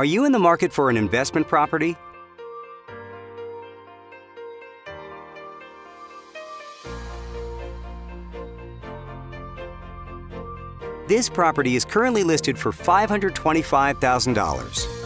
Are you in the market for an investment property? This property is currently listed for $525,000.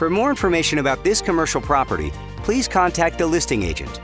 For more information about this commercial property, please contact the listing agent